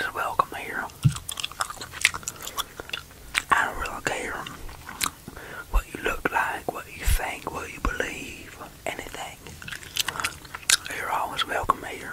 Everybody's welcome here. I don't really care what you look like, what you think, what you believe, anything. You're always welcome here.